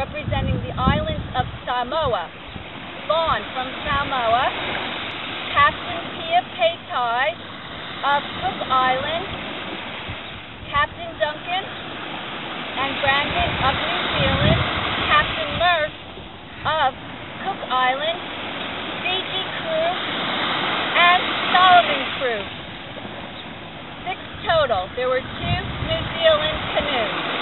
representing the islands of Samoa. Vaughn from Samoa. Captain Peia Patai of Cook Island. Captain Duncan and Brandon of New Zealand. Captain Murph of Cook Island. Fiji crew and Solomon crew. Six total. There were two New Zealand canoes.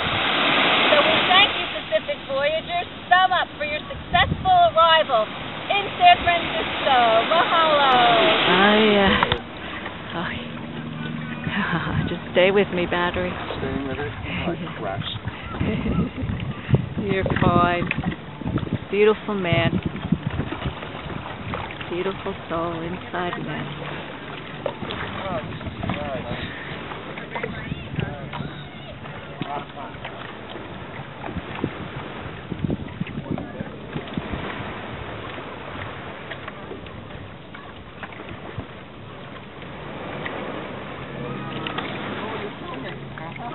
So we thank you, Pacific Voyagers. Thumb up for your successful arrival in San Francisco. Mahalo. I, uh, oh, just stay with me, battery. Staying with it? Like. You're fine. Beautiful man. Beautiful soul inside man. I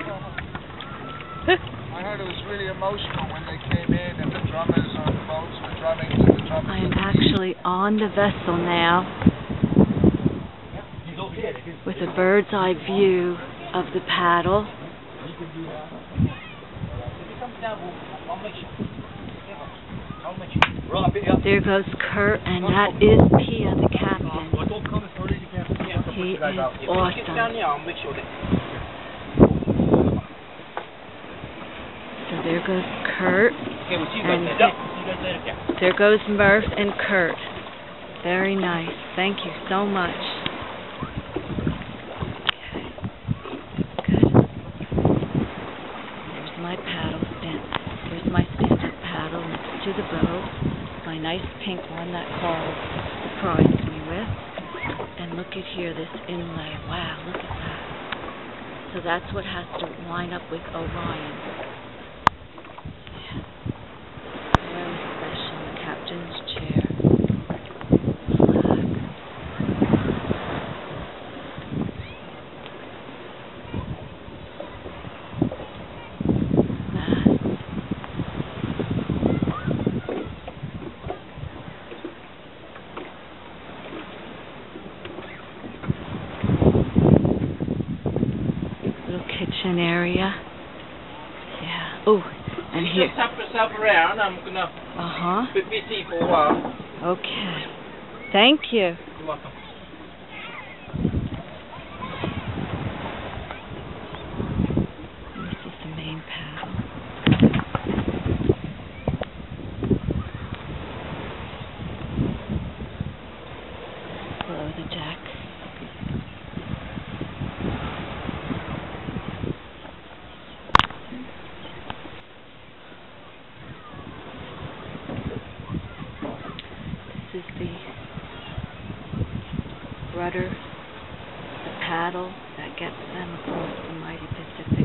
heard it was really emotional when they came in and the drummers on the boats were drumming to the drummers. I am actually on the vessel now with a bird's eye view of the paddle. There goes Kurt, and that is Peia, the captain. He is awesome. So there goes Kurt, and there goes Murph and Kurt. Very nice. Thank you so much. Okay. Good. There's my paddle stand. There's my stand-up paddle next to the bow. My nice pink one that Carl surprised me with. And look at here, this inlay. Wow, look at that. So that's what has to line up with Orion. Kitchen area. Yeah. Oh, and here. just tap yourself around. I'm gonna Uh huh. be busy for a while. Okay. Thank you. You're welcome. This is the main paddle. Below the deck. This is the rudder, the paddle that gets them across the mighty Pacific.